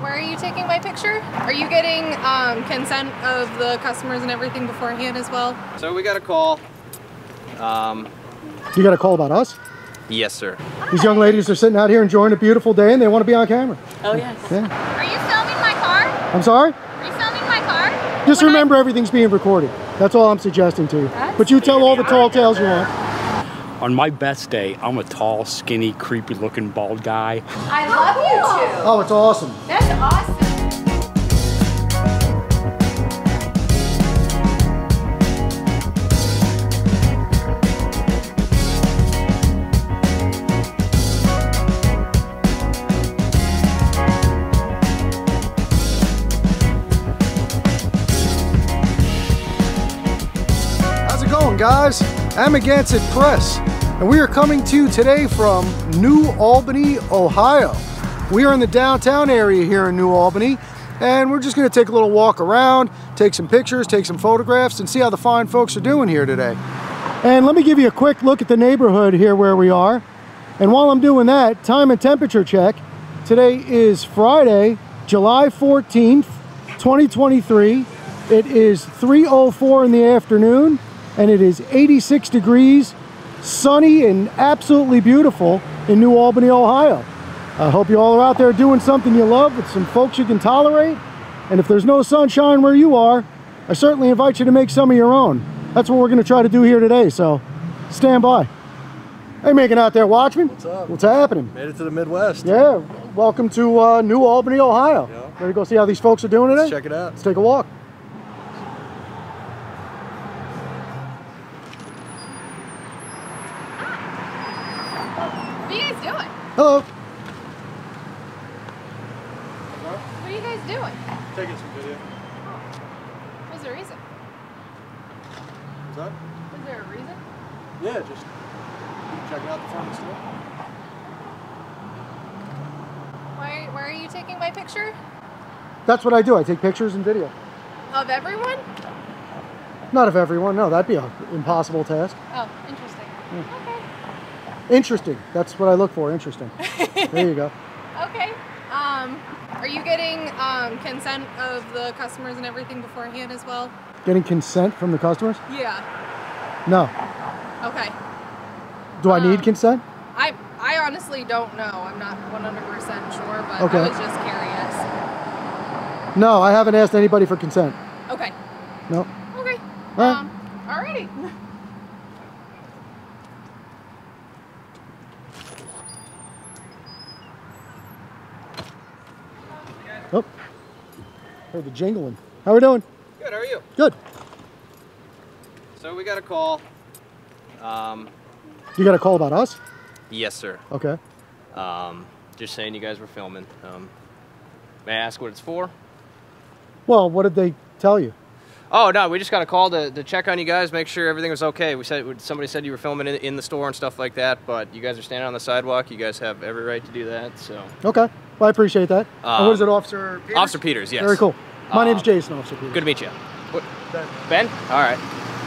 why are you taking my picture? Are you getting um, consent of the customers and everything beforehand as well? So we got a call. Um, You got a call about us? yes, sir. These young ladies are sitting out here enjoying a beautiful day and they want to be on camera. Oh, yes. Yeah. Are you filming my car? I'm sorry? Are you filming my car? Just When I- remember everything's being recorded. That's all I'm suggesting to you. But you tell all the tall tales you want. On my best day, I'm a tall, skinny, creepy looking bald guy. I love you too. Oh, it's awesome. That's awesome. How's it going, guys? Amagansett Press, and we are coming to you today from New Albany, Ohio. We are in the downtown area here in New Albany, and we're just going to take a little walk around, take some pictures, take some photographs, and see how the fine folks are doing here today. And let me give you a quick look at the neighborhood here where we are. And while I'm doing that, time and temperature check. Today is Friday, July 14th, 2023. It is 3.04 in the afternoon and it is 86 degrees, sunny and absolutely beautiful in New Albany, Ohio. I hope you all are out there doing something you love with some folks you can tolerate. And if there's no sunshine where you are, I certainly invite you to make some of your own. That's what we're going to try to do here today, so stand by. Hey, making out there, Watchman. What's up? What's happening? Made it to the Midwest. Yeah, welcome to uh, New Albany, Ohio. Yeah. Ready to go see how these folks are doing today? Let's check it out. Let's take a walk. What are you guys doing? Hello. What are you guys doing? Taking some video. What's the reason? Is that? Is there a reason? Yeah, just checking out the front of the store. Why, why are you taking my picture? That's what I do. I take pictures and video. Of everyone? Not of everyone. No, that'd be an impossible task. Oh, interesting. Okay. Interesting. That's what I look for. Interesting. there you go. Okay. Um, are you getting um, consent of the customers and everything beforehand as well? Getting consent from the customers? Yeah. No. Okay. Do I need Um, consent? I I honestly don't know. I'm not 100% sure, but Okay. I was just curious. No, I haven't asked anybody for consent. Okay. No. Okay. All right. Um, alrighty. Heard the jingling. How are we doing? Good. How are you? Good. So we got a call. Um, You got a call about us? yes, sir. Okay. Um, just saying you guys were filming. Um, may I ask what it's for? Well, what did they tell you? Oh no, we just got a call to, to check on you guys, make sure everything was okay. We said somebody said you were filming in, in the store and stuff like that, but you guys are standing on the sidewalk. You guys have every right to do that. So, Okay. Well, I appreciate that. and what is Um, it, Officer Peters? Officer Peters, yes. Very cool. My name's Um, Jason, Officer Peters. Good to meet you. What, ben? All right.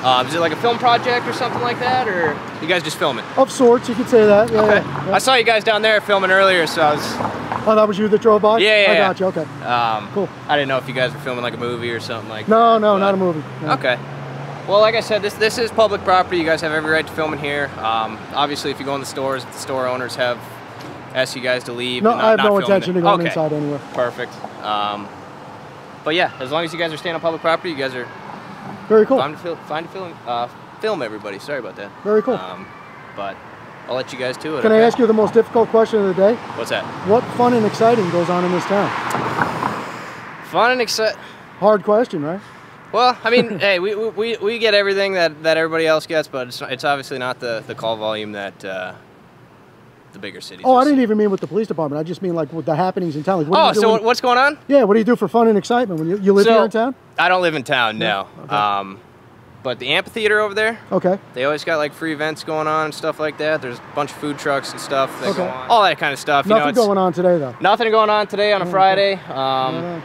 Um, is it like a film project or something like that, or you guys just filming? Of sorts, you could say that. Yeah, Okay. yeah, yeah. I saw you guys down there filming earlier, so I was. Oh, that was you that drove by? Yeah, yeah, I got you. Okay. Um, Cool. I didn't know if you guys were filming like a movie or something like No, that. no, but- not a movie. No. Okay. Well, like I said, this this is public property. You guys have every right to film in here. Um, obviously, if you go in the stores, the store owners have asked you guys to leave. No, and not, I have no intention it. of going okay. inside anywhere. Perfect. Um, but yeah, as long as you guys are staying on public property, you guys are Very cool. fine to, fil- fine to film, uh, film everybody. Sorry about that. Very cool. Um, but I'll let you guys do it. Can I ask you the most difficult question of the day? What's that? What fun and exciting goes on in this town? Fun and exciting. Hard question, right? Well, I mean, hey, we, we, we get everything that, that everybody else gets, but it's, it's obviously not the, the call volume that uh, the bigger cities. Oh, I didn't even mean with the police department. I just mean like with the happenings in town. Like, what Oh, so what's going on? Yeah, what do you do for fun and excitement when you, you live So- here in town? I don't live in town, no. Okay. Um, but the amphitheater over there, Okay. they always got like free events going on and stuff like that. There's a bunch of food trucks and stuff that go Okay. on. All that kind of stuff. you Nothing know, it's, going on today though. Nothing going on today on a Friday. Um, Yeah. yeah,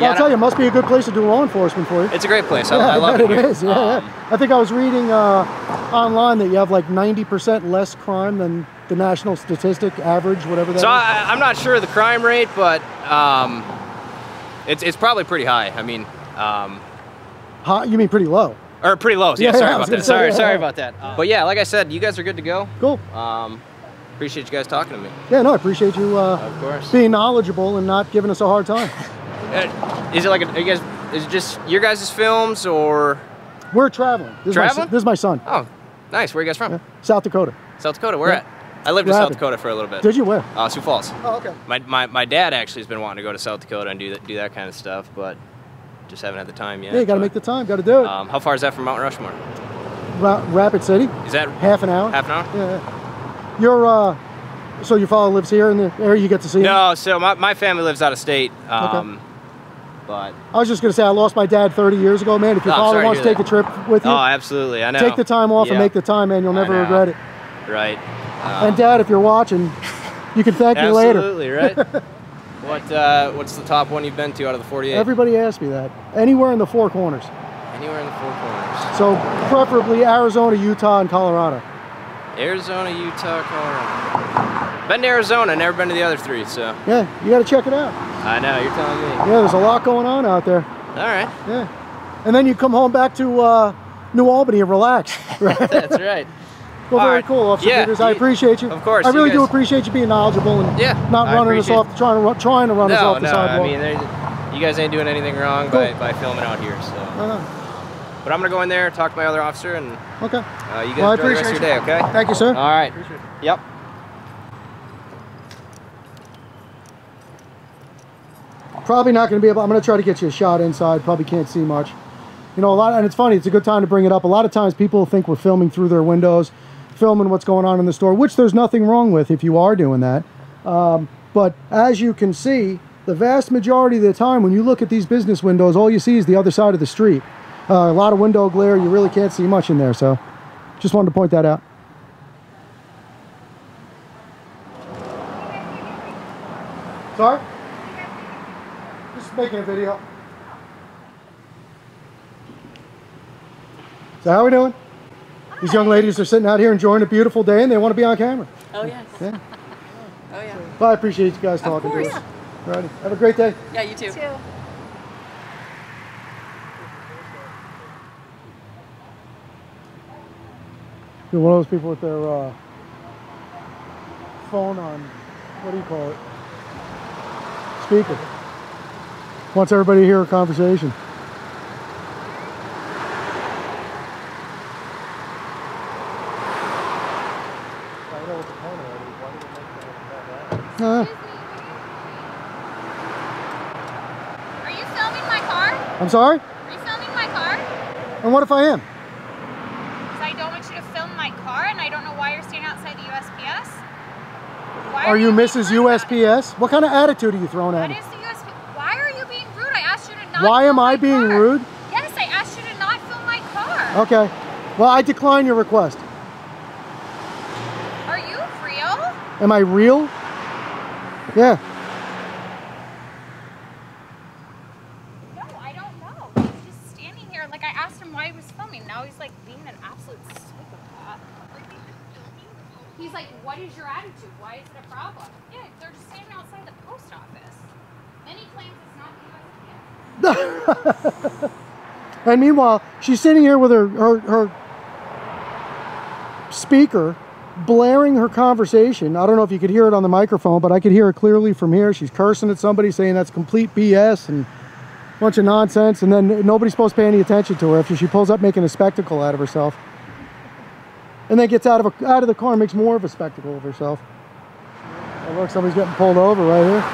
Well, I'll tell you, it must be a good place to do law enforcement for you. It's a great place. I, yeah, I love it. it here. is. Yeah, Um, yeah. I think I was reading uh, online that you have like 90% less crime than the national statistic average, whatever that So is? I, I'm not sure of the crime rate, but um, it's it's probably pretty high. I mean, um, High- you mean pretty low? or pretty low. Yeah, Yeah, sorry yeah, about that. say, Sorry, yeah. sorry about that. but yeah, like I said, you guys are good to go. Cool. Um, appreciate you guys talking to me. Yeah, no, I appreciate you uh, Of course. being knowledgeable and not giving us a hard time. Uh, Is it like a, are you guys? Is it just your guys' films or? We're traveling. This Is my, Traveling? this is my son. Oh, nice. Where are you guys from? South Dakota. South Dakota. Where at? I lived in South Dakota for a little bit. Did you where? Uh, Sioux Falls. Oh, okay. My, my, my dad actually has been wanting to go to South Dakota and do that do that kind of stuff, but just haven't had the time yet. Yeah, you got to make the time. Got to do it. Um, how far is that from Mount Rushmore? Ra- Rapid City, Is that half an hour. half an hour? Yeah. yeah. Your uh, so your father lives here in the area. You get to see him. No, so my, my family lives out of state. Um, But I was just gonna say I lost my dad 30 years ago, man. If your Oh, father wants to take a trip with you, oh, absolutely, I know. take the time off and make the time, man. You'll never regret it. Right. Um, and dad, if you're watching, you can thank me later. absolutely, right? what uh, What's the top one you've been to out of the 48? Everybody asks me that. Anywhere in the four corners. Anywhere in the four corners. So preferably Arizona, Utah, and Colorado. Arizona, Utah, Colorado. Been to Arizona, never been to the other three, so Yeah, you got to check it out. I know you're telling me. Yeah, there's a lot going on out there. All right, Yeah. And then you come home back to uh, New Albany and relax. Right? that's right. Well, All very right. cool, Officer Yeah, Peters. I appreciate you. of course, I really do appreciate you being knowledgeable and Yeah, not running us off, trying to run, trying to run us No, off the no, I mean, you guys ain't doing anything wrong by, by filming out here, so. But I'm gonna go in there, talk to my other officer, and okay. uh, you guys Well, enjoy the rest of your day, okay? Thank you, sir. All right. Yep. Probably not going to be able. I'm going to try to get you a shot inside. Probably can't see much. You know, a lot, and it's funny. It's a good time to bring it up. A lot of times, people think we're filming through their windows, filming what's going on in the store, which there's nothing wrong with if you are doing that. Um, but as you can see, the vast majority of the time, when you look at these business windows, all you see is the other side of the street. Uh, a lot of window glare. You really can't see much in there. So, just wanted to point that out. Sorry. Just making a video. So how are we doing? These young ladies are sitting out here enjoying a beautiful day and they want to be on camera. Oh yes. Yeah. Oh yeah. Well, I appreciate you guys talking course. to us. Alrighty. Have a great day. Yeah, you too. Too. You're one of those people with their uh, phone on, what do you call it? Speaker. Wants everybody to hear a conversation. Uh, Are you filming my car? I'm sorry? Are you filming my car? And what if I am? Because I don't want you to film my car and I don't know why you're standing outside the USPS. Why Are you being Mrs. rude about it? USPS? What kind of attitude are you throwing at me? is the USPS? Why are you being rude? I asked you to not Why am I being car. rude? Yes, I asked you to not film my car. Okay. Well, I decline your request. Are you real? Am I real? Yeah. No, I don't know. He's just standing here. Like, I asked him why he was filming. Now he's like being an absolute psychopath. He's like, what is your attitude? Why is it a problem? Yeah, they're just standing outside the post office. Then he claims it's not the. And meanwhile, she's sitting here with her, her, her speaker blaring her conversation. I don't know if you could hear it on the microphone, but I could hear it clearly from here. She's cursing at somebody, saying that's complete BS and a bunch of nonsense. And then nobody's supposed to pay any attention to her after she pulls up making a spectacle out of herself. And then gets out of, a, out of the car makes more of a spectacle of herself. Oh, look, somebody's getting pulled over right here.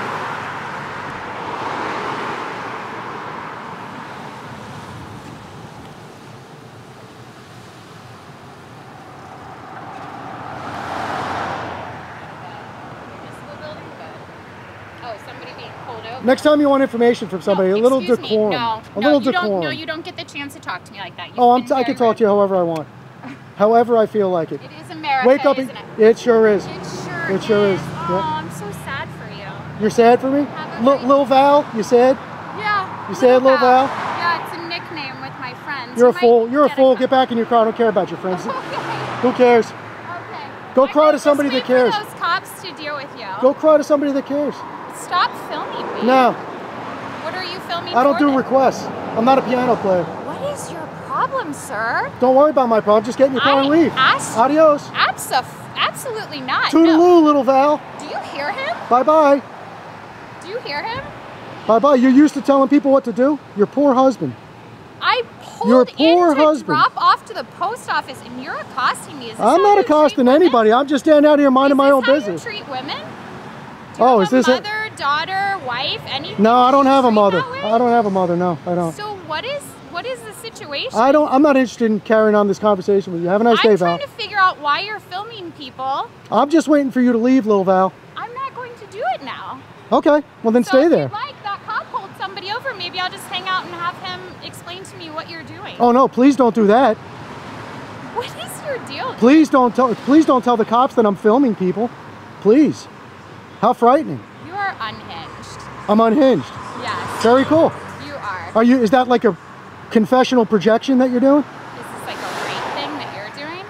Municipal building, but oh, somebody being pulled over. Next time you want information from somebody, No, a little excuse me. decorum. No, a no, little you decorum. Don't, no, you don't get the chance to talk to me like that. You've Oh, I'm t- I can talk to you however I want. However I feel like it. It is America, Wake up and it? it sure is. It sure It sure is, is. Oh, I'm so sad for you. You're sad for me? A Lil Val, you said? Yeah. You said Lil Val? Yeah, it's a nickname with my friends. You're a fool. You're a fool. Get back in your car. I don't care about your friends. Okay. Who cares? Okay. Go I cry to somebody that cares. Those cops to deal with you. Go cry to somebody that cares. Stop. No, What are you filming I don't do then? requests. I'm not a piano player. What is your problem, sir? Don't worry about my problem. Just get in your car I and leave. asked- Adios. Abso- absolutely not. Toodaloo, No. little Val. Do you hear him? Bye bye. Do you hear him? Bye bye. You're used to telling people what to do? Your poor husband. I pulled Your poor in to husband. drop off to the post office, and you're accosting me. I'm not accosting anybody. I'm just standing out here minding Is my own how business. You treat women? Oh, is this it? Daughter, wife, anything? No, I don't have a mother. I don't have a mother. No, I don't. So what is what is the situation? I don't. I'm not interested in carrying on this conversation with you. Have a nice day. Val. I'm trying to figure out why you're filming people. I'm just waiting for you to leave, little Val. I'm not going to do it now. Okay. Well, then so stay if there. you'd like that cop pulled somebody over, maybe I'll just hang out and have him explain to me what you're doing. Oh no! Please don't do that. What is your deal? Please don't tell. Please don't tell the cops that I'm filming people. Please. How frightening. Are unhinged. I'm unhinged. Yes, Very cool. you are. Are you? Is that like a confessional projection that you're doing? Is this like a rape thing that you're doing?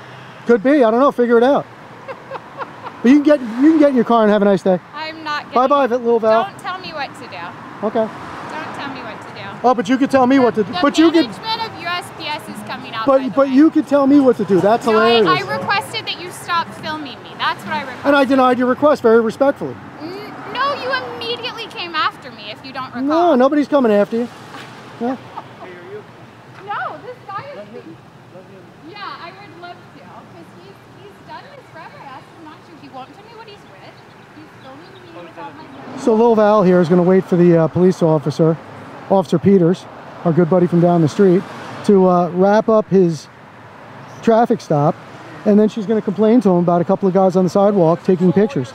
Could be. I don't know. Figure it out. but you can get you can get in your car and have a nice day. I'm not Bye getting bye, little Val. Don't tell me what to do. Okay. Don't tell me what to do. Oh, but you could tell me what to do. The But you could. management of USPS is coming out. But but way. you could tell me what to do. That's No, I, hilarious. I requested that you stop filming me. That's what I requested. and I denied your request very respectfully. N- No, you immediately came after me. If you don't recall. No, nobody's coming after you. Yeah. No, this guy is. Yeah, I would love to, because he's he's done this forever. I asked him not to. He won't tell me what he's with. He's filming me without my permission. So Lil Val here is going to wait for the uh, police officer, Officer Peters, our good buddy from down the street, to uh, wrap up his traffic stop, and then she's going to complain to him about a couple of guys on the sidewalk taking pictures.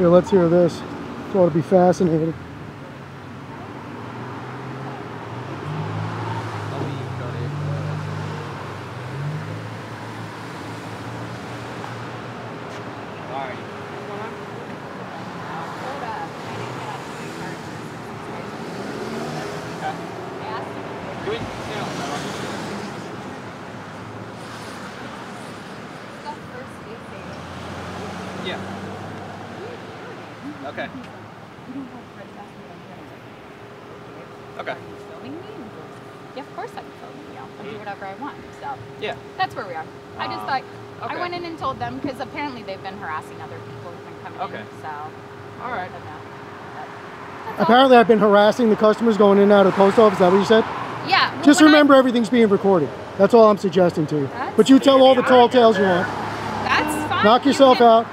Here, let's hear this. This ought to be fascinating. Yeah. Okay. Okay. Filming me? Yeah, of course I'm filming you. I'll do whatever I want. So Yeah. that's where we are. I just Um, thought I okay. went in and told them because apparently they've been harassing other people who've been coming Okay. in. So All right. I know. All. Apparently, I've been harassing the customers going in and out of the post office. Is that what you said? Yeah. well, Just when I- remember, everything's being recorded. That's all I'm suggesting to you. That's But you tell all the tall tales you want. that's fine. Knock You yourself can- out.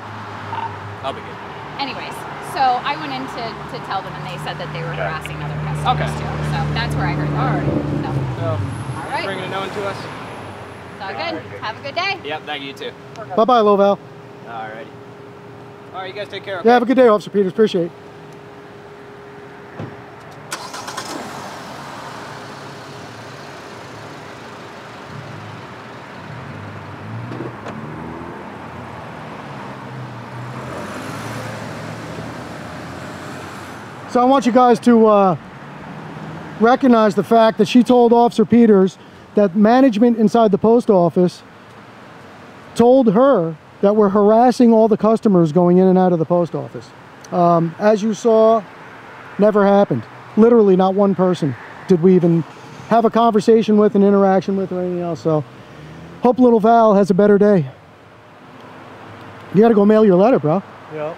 I'll be good. Anyways, so I went in to, to tell them, and they said that they were harassing other customers Okay. too. So that's where I heard that. All right. So, So, all right. bringing it known to us. It's all good. Have a good day. Yep. Thank you you too. Bye bye, Loval. Alrighty. All right. You guys take care. Yeah, have a good day, Officer Peters. Appreciate it. So I want you guys to uh, recognize the fact that she told Officer Peters that management inside the post office told her that we're harassing all the customers going in and out of the post office. Um, as you saw, never happened. Literally, not one person did we even have a conversation with, an interaction with, or anything else. So, hope little Val has a better day. You got to go mail your letter, bro. Yeah.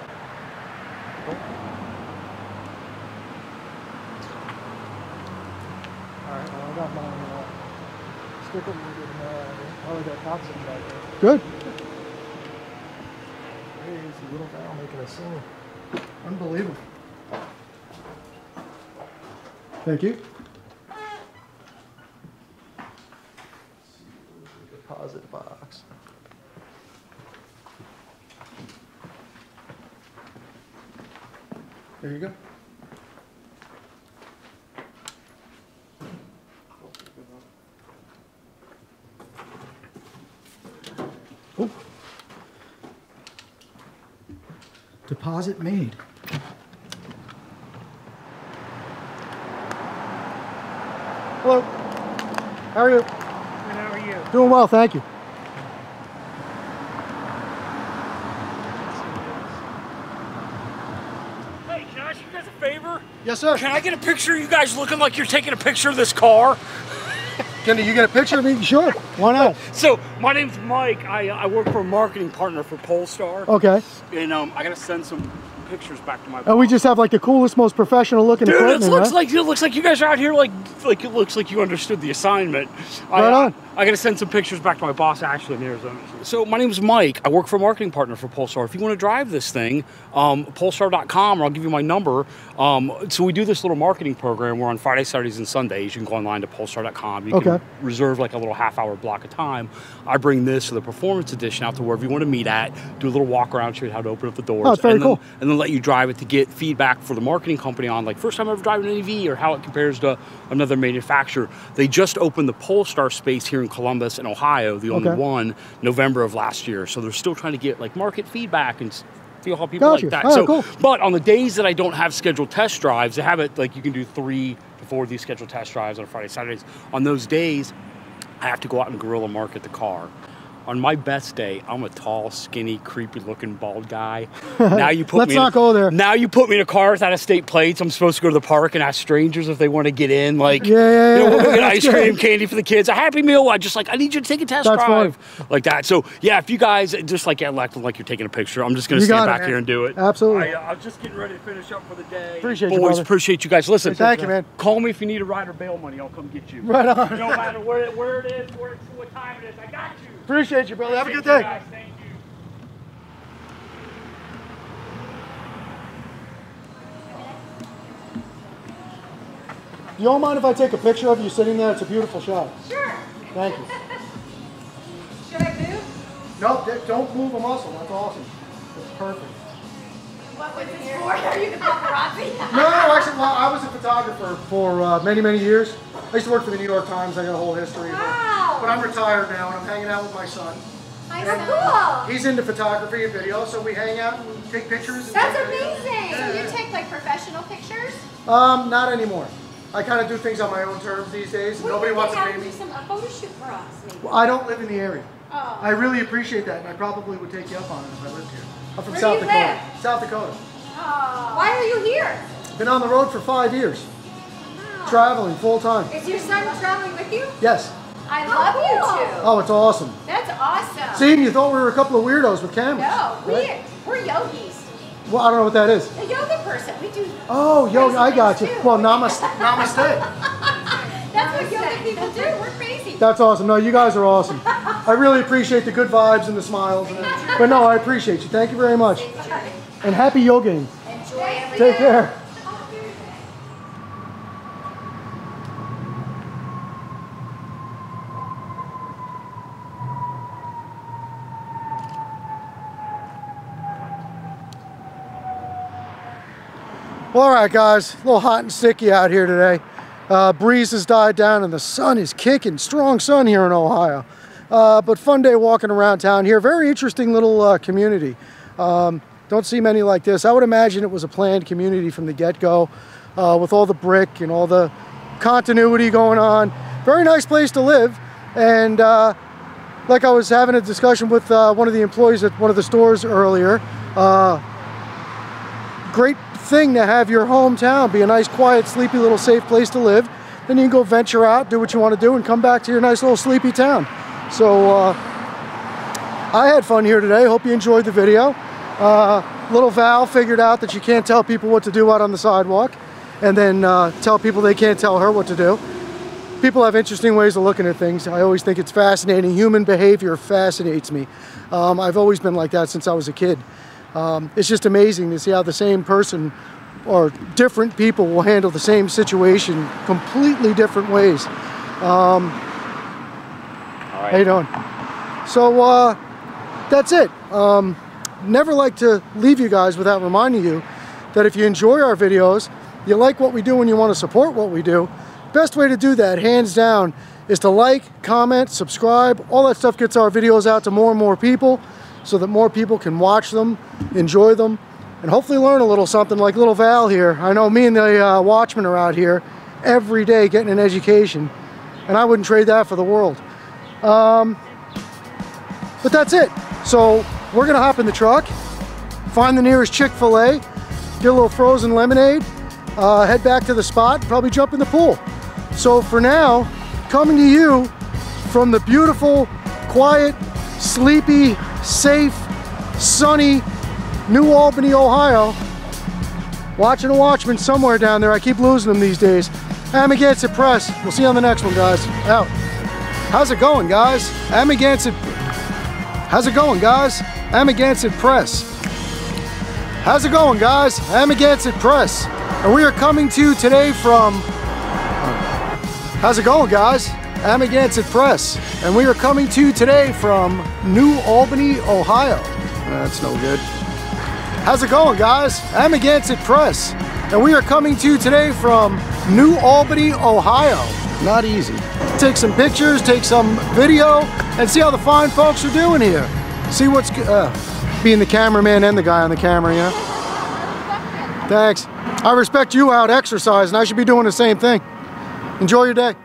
Alright, well, I got my sticker moving. Uh, cops in back there. Good. Crazy little Val making a scene. Unbelievable. Thank you. Deposit made. Hello. How are you? Good, how are you? Doing well, thank you. Hey, can I ask you guys a favor? Yes, sir. Can I get a picture of you guys looking like you're taking a picture of this car? Can you get a picture of me? Sure. Why not? So, my name's Mike. I, I work for a marketing partner for Polestar. Okay. And um, I gotta send some pictures back to my And we just have like the coolest, most professional looking Dude, it looks huh? like it looks like you guys are out here like like it looks like you understood the assignment. I, Right on. I, I got to send some pictures back to my boss Ashley in Arizona. So my name is Mike. I work for a marketing partner for Polestar. If you want to drive this thing, um, Polestar.com, or I'll give you my number. Um, so we do this little marketing program. We're on Fridays, Saturdays, and Sundays. You can go online to Polestar.com. You Okay. can reserve like a little half hour block of time. I bring this for the performance edition out to wherever you want to meet at. Do a little walk around, show you how to open up the doors. Oh, very and then, cool. and then let you drive it to get feedback for the marketing company on like first time ever driving an EV or how it compares to another manufacturer. They just opened the Polestar space here in Columbus in Ohio, the only Okay. one, November of last year. So they're still trying to get like market feedback and feel how people Gotcha. like that. Right, so, cool. but on the days that I don't have scheduled test drives, they have it like you can do three to four of these scheduled test drives on Friday, Saturdays. On those days, I have to go out and guerrilla market the car. On my best day, I'm a tall, skinny, creepy-looking bald guy. Now you put Let's me. in- not go there. Now you put me in a car without a state plates. I'm supposed to go to the park and ask strangers if they want to get in. Like, Yeah, yeah, you know, yeah. we'll get ice cream, candy for the kids, a Happy Meal. I just like, I need you to take a test That's drive, like that. So yeah, if you guys just like get elected, like you're taking a picture, I'm just gonna You stand got it, back here and do it. Absolutely. I, uh, was just getting ready to finish up for the day. Appreciate you, Boys, brother. appreciate you guys. Listen, Thank you, man. Call me if you need a ride or bail money. I'll come get you. Right on. No matter where, where it is, where, what time it is, I got you. Appreciate you, brother. Have a good day. guys. Thank you. You don't mind if I take a picture of you sitting there? It's a beautiful shot. Sure. Thank you. Should I move? No, don't move a muscle. That's awesome. It's perfect. What was this for? Are you the paparazzi? No, no, actually, well, I was a photographer for uh, many, many years. I used to work for the New York Times. I got a whole history. But, Wow. But I'm retired now, and I'm hanging out with my son. How cool. He's into photography and video, so we hang out and take pictures. That's take amazing. Yeah, So you take like professional pictures? Um, not anymore. I kind of do things on my own terms these days. Nobody wants to pay me. some a photo shoot for us, maybe. I don't live in the area. Oh. I really appreciate that, and I probably would take you up on it if I lived here. I'm from Where do South Dakota. live? South Dakota. Oh. Why are you here? Been on the road for five years, Wow. traveling full time. Is your son traveling with you? Yes. I love you two. Oh, it's awesome. That's awesome. See, you thought we were a couple of weirdos with cameras. No, we, right? we're yogis. Well, I don't know what that is. A yoga person. We do. Oh, yo, crazy I got you. too. Well, namaste. Namaste. That's what yoga people do. We're crazy. That's awesome. No, you guys are awesome. I really appreciate the good vibes and the smiles. And but no, I appreciate you. Thank you very much. And happy yogaing. Enjoy every Take care. Well, all right, guys, a little hot and sticky out here today. Uh, breeze has died down and the sun is kicking. Strong sun here in Ohio. Uh, but fun day walking around town here. Very interesting little uh, community. Um, don't see many like this. I would imagine it was a planned community from the get-go uh, with all the brick and all the continuity going on. Very nice place to live. And uh, like I was having a discussion with uh, one of the employees at one of the stores earlier, great thing to have your hometown be a nice, quiet, sleepy little safe place to live. Then you can go venture out, do what you want to do, and come back to your nice little sleepy town. So uh, I had fun here today. Hope you enjoyed the video. Uh, little Val figured out that you can't tell people what to do out on the sidewalk, and then uh, tell people they can't tell her what to do. People have interesting ways of looking at things. I always think it's fascinating. Human behavior fascinates me. Um, I've always been like that since I was a kid. Um, it's just amazing to see how the same person or different people will handle the same situation completely different ways. Um, How you doing? So uh, that's it. Um, never like to leave you guys without reminding you that if you enjoy our videos, you like what we do and you want to support what we do, best way to do that, hands down, is to like, comment, subscribe. All that stuff gets our videos out to more and more people so that more people can watch them, enjoy them, and hopefully learn a little something like little Val here. I know me and the uh, Watchmen are out here every day getting an education, and I wouldn't trade that for the world. Um, but that's it. So we're gonna hop in the truck, find the nearest Chick-fil-A, get a little frozen lemonade, uh, head back to the spot, probably jump in the pool. So for now, coming to you from the beautiful, quiet, sleepy, safe, sunny New Albany, Ohio. Watching a Watchman somewhere down there. I keep losing them these days. Amagansett Press. We'll see you on the next one, guys. Out. How's it going, guys? Amagansett. How's it going, guys? Amagansett Press. How's it going, guys? Amagansett Press. And we are coming to you today from. How's it going, guys? Amagansett Press. And we are coming to you today from New Albany, Ohio. That's no good. How's it going, guys? Amagansett Press. And we are coming to you today from New Albany, Ohio. Not easy. Take some pictures, take some video, and see how the fine folks are doing here. See what's uh, being the cameraman and the guy on the camera, you know? Thanks. I respect you out exercising. I should be doing the same thing. Enjoy your day.